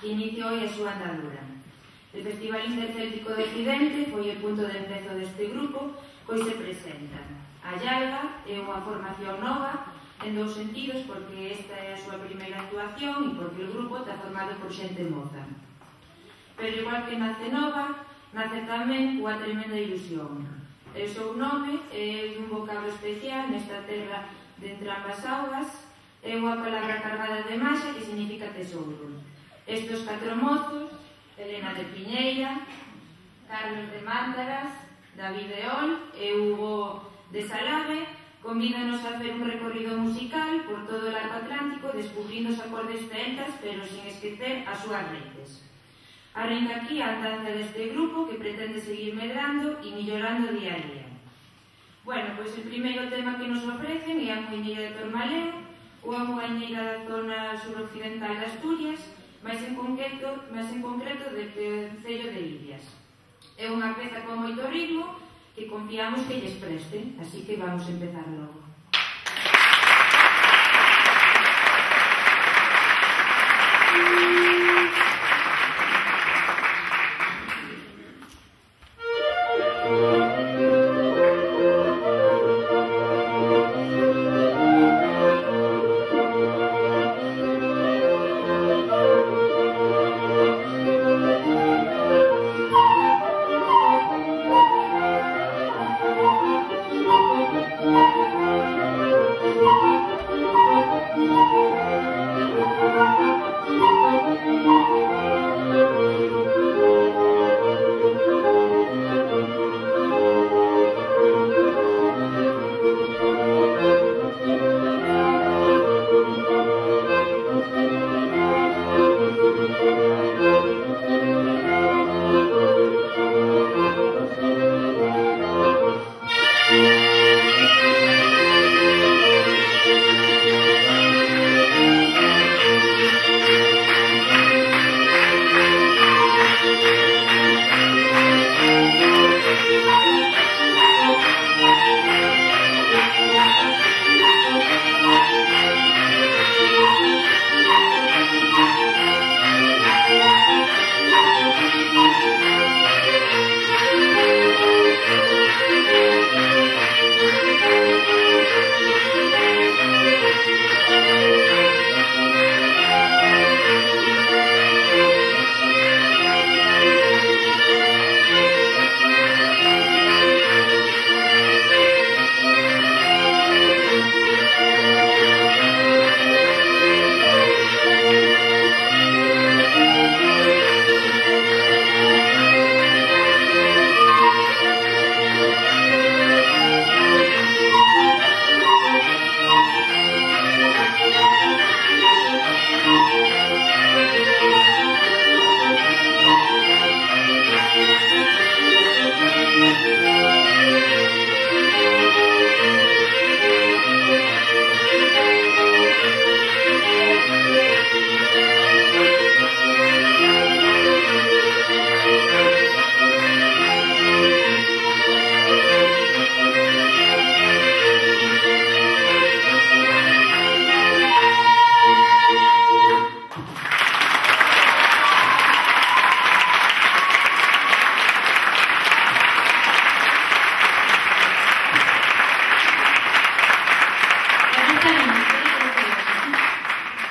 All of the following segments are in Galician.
que iniciou a súa andadura. El Festival Intercéltico de Occidente foi o punto de empezo deste grupo, pois se presenta. A Yalga é unha formación nova en dous sentidos, porque esta é a súa primeira actuación e porque o grupo está formado por xente moza. Pero igual que nace nova, nace tamén coa tremenda ilusión. O seu nome é un vocablo especial nesta terra de entrambas augas, é unha palabra cargada de masa que significa tesouro. Estes catro mozos, Elena de Piñeira, Carlos de Mándaras, David de Ol e Hugo de Salave, convídanos a hacer un recorrido musical por todo o arco atlántico descubrindo os acordes celtas pero sin esquecer as súas raíces. Arrenca aquí a andanza deste grupo que pretende seguir medrando e millorando día a día. Bueno, pois o primeiro tema que nos ofrecen é a Moinilla de Tormaleo, ou a Moinilla da zona suroccidental de Asturias, máis en concreto, máis en concreto de Concello de Ilias. É unha peza con moito ritmo que confiamos que lles presten, así que vamos a empezar logo.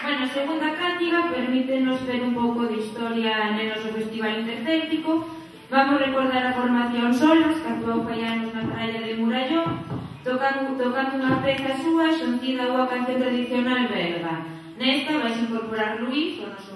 Bueno, segunda a permítenos ver un pouco de historia en o Festival Intercéltico. Vamos recordar a formación solos, que actuou fai na praia de Murallo, tocando, tocando unha peza súa xuntida a unha canción tradicional belga. Nesta vais incorporar Luís, o noso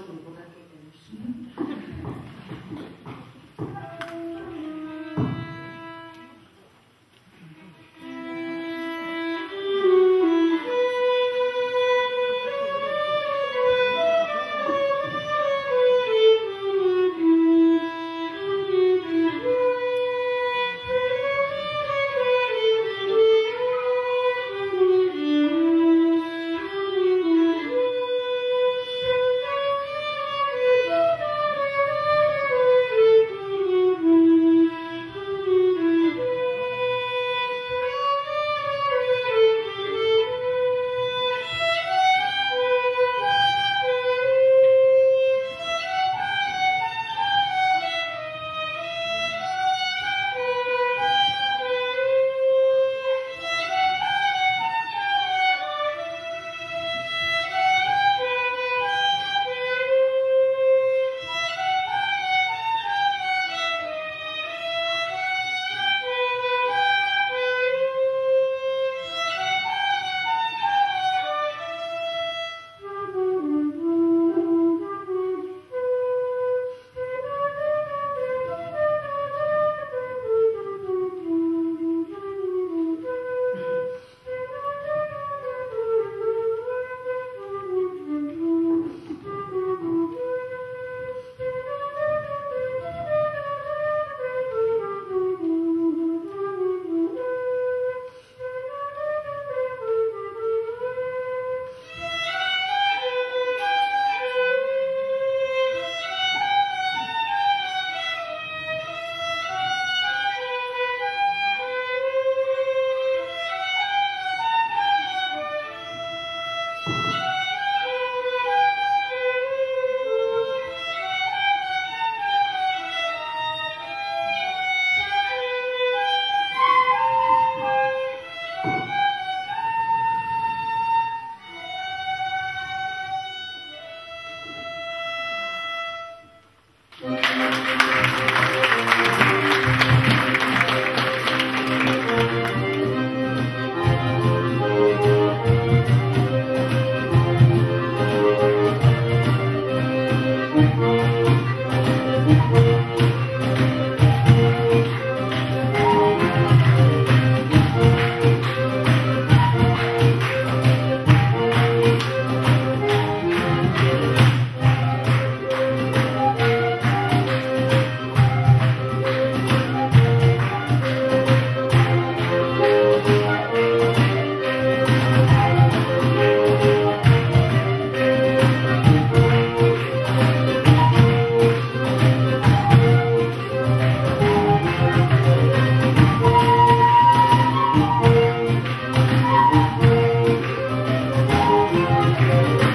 Thank you.